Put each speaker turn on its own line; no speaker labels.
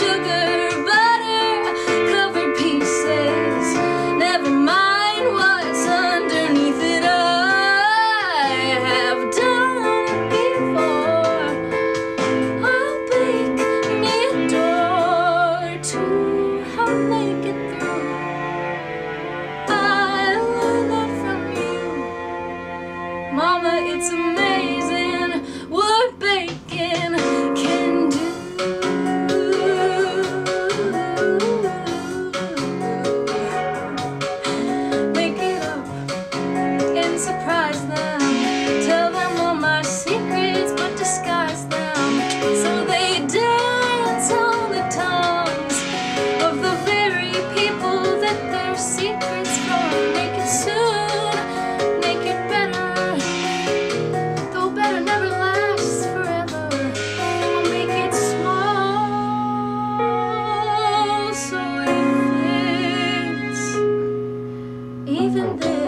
sugar. even mm-hmm. this